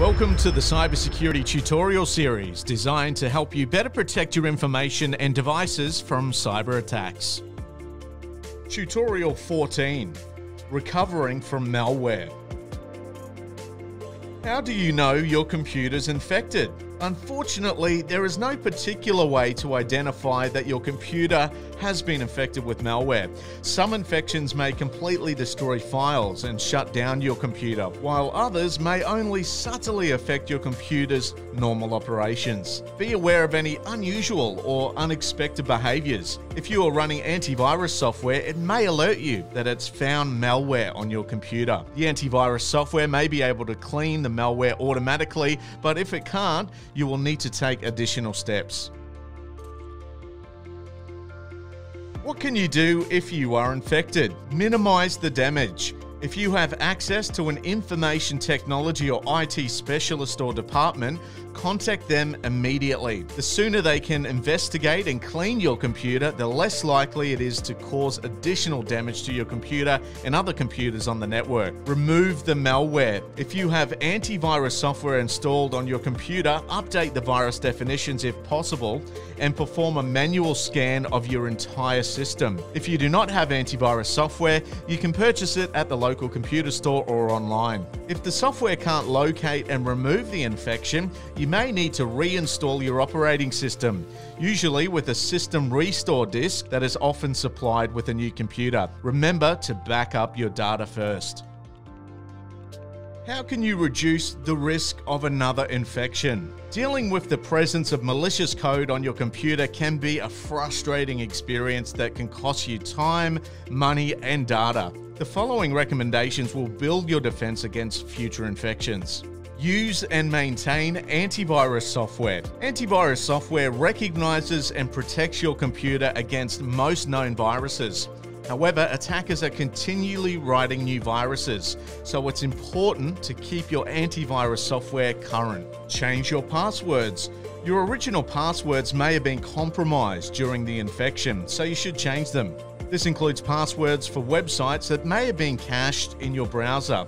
Welcome to the Cybersecurity Tutorial Series, designed to help you better protect your information and devices from cyber attacks. Tutorial 14 Recovering from Malware. How do you know your computer's infected? Unfortunately, there is no particular way to identify that your computer has been infected with malware. Some infections may completely destroy files and shut down your computer, while others may only subtly affect your computer's normal operations. Be aware of any unusual or unexpected behaviors. If you are running antivirus software, it may alert you that it's found malware on your computer. The antivirus software may be able to clean the malware automatically, but if it can't, you will need to take additional steps. What can you do if you are infected? Minimize the damage. If you have access to an information technology or IT specialist or department, contact them immediately. The sooner they can investigate and clean your computer, the less likely it is to cause additional damage to your computer and other computers on the network. Remove the malware. If you have antivirus software installed on your computer, update the virus definitions if possible and perform a manual scan of your entire system. If you do not have antivirus software, you can purchase it at the local computer store or online. If the software can't locate and remove the infection, you may need to reinstall your operating system, usually with a system restore disk that is often supplied with a new computer. Remember to back up your data first. How can you reduce the risk of another infection? Dealing with the presence of malicious code on your computer can be a frustrating experience that can cost you time, money, and data. The following recommendations will build your defense against future infections. Use and maintain antivirus software. Antivirus software recognizes and protects your computer against most known viruses. However, attackers are continually writing new viruses, so it's important to keep your antivirus software current. Change your passwords. Your original passwords may have been compromised during the infection, so you should change them. This includes passwords for websites that may have been cached in your browser.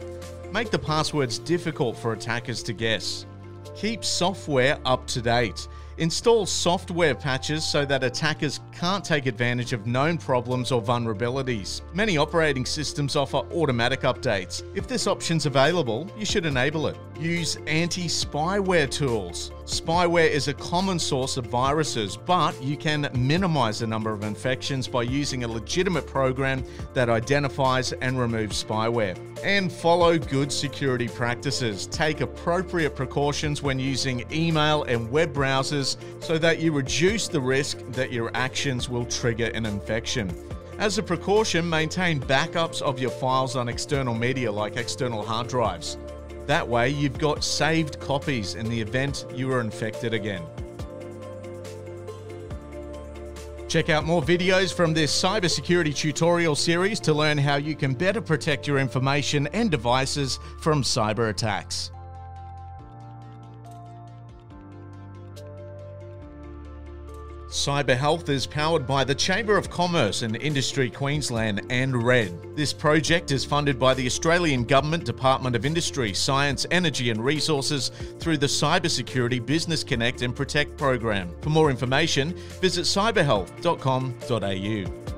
Make the passwords difficult for attackers to guess. Keep software up to date. Install software patches so that attackers can't take advantage of known problems or vulnerabilities. Many operating systems offer automatic updates. If this option's available, you should enable it. Use anti spyware tools. Spyware is a common source of viruses, but you can minimize the number of infections by using a legitimate program that identifies and removes spyware. And follow good security practices. Take appropriate precautions when using email and web browsers so that you reduce the risk that your actions will trigger an infection. As a precaution, maintain backups of your files on external media like external hard drives. That way, you've got saved copies in the event you are infected again. Check out more videos from this cybersecurity tutorial series to learn how you can better protect your information and devices from cyber attacks. Cyber Health is powered by the Chamber of Commerce and Industry Queensland and REDD. This project is funded by the Australian Government Department of Industry, Science, Energy and Resources through the Cybersecurity Business Connect and Protect program. For more information, visit cyberhealth.com.au.